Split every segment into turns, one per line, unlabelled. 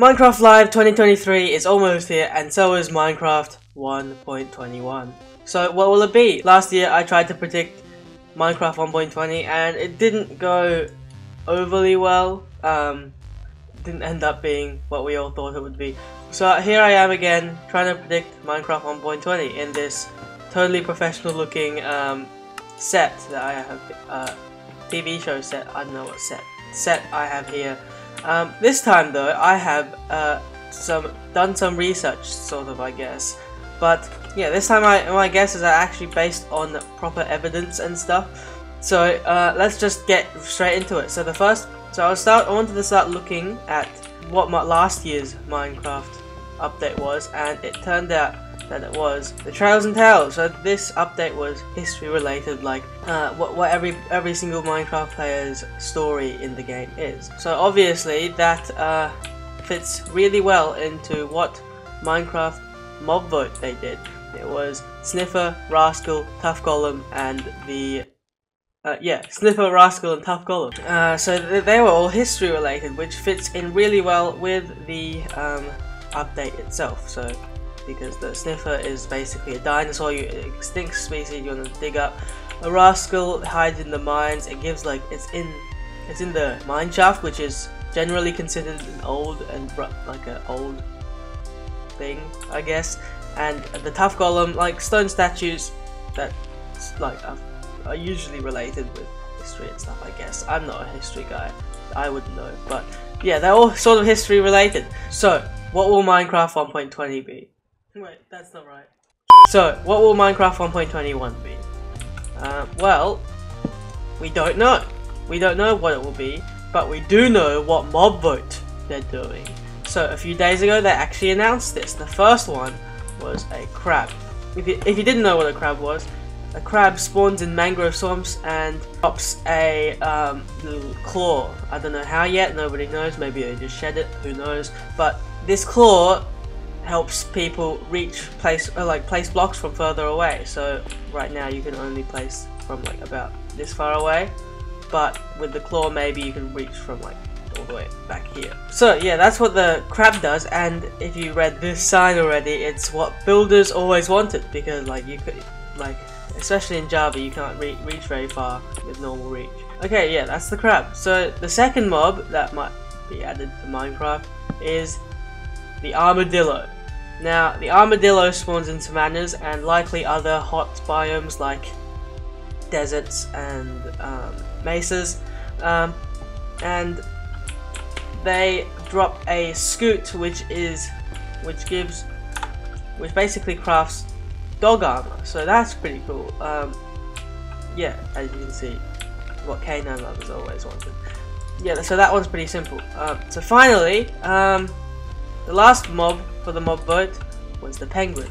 Minecraft Live 2023 is almost here and so is Minecraft 1.21. So what will it be? Last year I tried to predict Minecraft 1.20 and it didn't go overly well. Um, didn't end up being what we all thought it would be. So here I am again trying to predict Minecraft 1.20 in this totally professional looking um, set that I have, uh, TV show set, I don't know what set, set I have here. Um, this time though, I have uh, some done some research, sort of, I guess. But yeah, this time I, my guesses are actually based on proper evidence and stuff. So uh, let's just get straight into it. So the first, so I'll start. I wanted to start looking at what my last year's Minecraft update was, and it turned out that it was the Trails and Tales. So this update was history related, like uh, what, what every every single Minecraft player's story in the game is. So obviously that uh, fits really well into what Minecraft mob vote they did. It was Sniffer, Rascal, Tuff Golem, and the uh, yeah, Sniffer, Rascal, and Tuff Golem. Uh, so th they were all history related, which fits in really well with the um, update itself. So because the sniffer is basically a dinosaur, you extinct species you want to dig up. A rascal hides in the mines. It gives like it's in it's in the mine shaft, which is generally considered an old and like an old thing, I guess. And the tuff golem, like stone statues that like are, are usually related with history and stuff. I guess I'm not a history guy. I wouldn't know, but yeah, they're all sort of history related. So, what will Minecraft 1.20 be? Wait, that's not right. So, what will Minecraft 1.21 be? Uh, well, we don't know. We don't know what it will be, but we do know what mob vote they're doing. So, a few days ago, they actually announced this. The first one was a crab. If you, if you didn't know what a crab was, a crab spawns in mangrove swamps and drops a um, little claw. I don't know how yet, nobody knows, maybe they just shed it, who knows. But this claw helps people reach place uh, like place blocks from further away. So right now you can only place from like about this far away, but with the claw maybe you can reach from like all the way back here. So yeah, that's what the crab does. And if you read this sign already, it's what builders always wanted because like you could like especially in Java you can't re reach very far with normal reach. Okay, yeah, that's the crab. So the second mob that might be added to Minecraft is the armadillo. Now, the armadillo spawns in savannas and likely other hot biomes like deserts and um, mesas, um, and they drop a scute, which is, which gives, which basically crafts dog armor. So that's pretty cool. Um, yeah, as you can see, what canine lovers always wanted. Yeah, so that one's pretty simple. Um, so finally, um, the last mob for the mob vote was the penguin.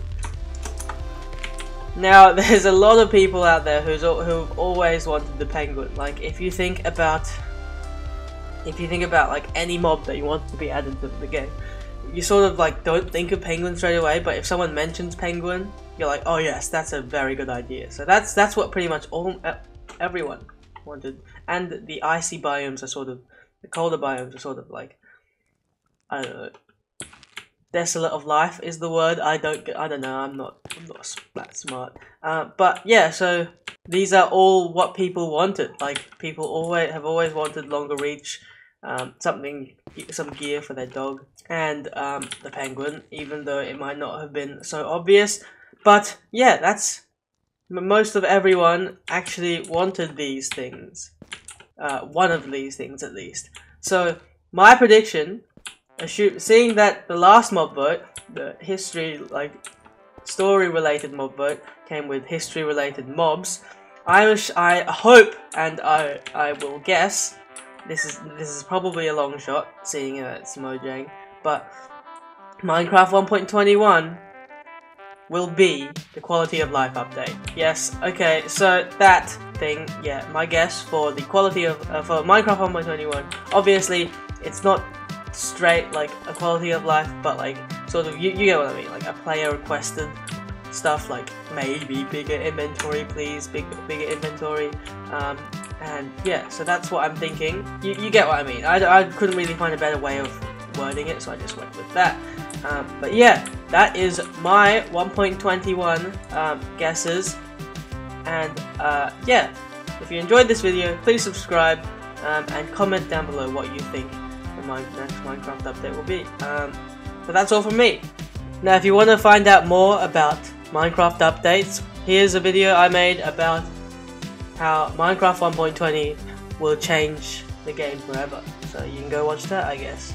Now, there's a lot of people out there who's who've always wanted the penguin. Like, if you think about, if you think about like any mob that you want to be added to the game, you sort of like don't think of penguin straight away. But if someone mentions penguin, you're like, oh yes, that's a very good idea. So that's that's what pretty much all everyone wanted. And the icy biomes are sort of the colder biomes are sort of like I don't know desolate of life is the word. I don't I don't know. I'm not I'm not that smart. Uh, but yeah, so these are all what people wanted. Like people always have always wanted longer reach, um, something some gear for their dog, and um, the penguin. Even though it might not have been so obvious, but yeah, that's most of everyone actually wanted these things. Uh, one of these things at least. So my prediction seeing that the last mob vote, the history, like, story-related mob vote, came with history-related mobs, I, wish, I hope, and I, I will guess, this is this is probably a long shot, seeing that it's Mojang, but Minecraft 1.21 will be the quality of life update. Yes, okay, so that thing, yeah, my guess for the quality of, uh, for Minecraft 1.21, obviously, it's not straight like a quality of life, but like sort of you, you get what I mean, like a player requested stuff like maybe bigger inventory please, big bigger inventory. Um, and yeah, so that's what I'm thinking. You, you get what I mean. I, I couldn't really find a better way of wording it, so I just went with that. Um, but yeah, that is my 1.21 um, guesses. And uh, yeah, if you enjoyed this video, please subscribe um, and comment down below what you think the next Minecraft update will be. Um, but that's all from me. Now, if you want to find out more about Minecraft updates, here's a video I made about how Minecraft 1.20 will change the game forever. So you can go watch that, I guess.